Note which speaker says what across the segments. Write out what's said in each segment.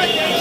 Speaker 1: Right there.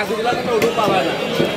Speaker 1: Cagular, Europa, Habana.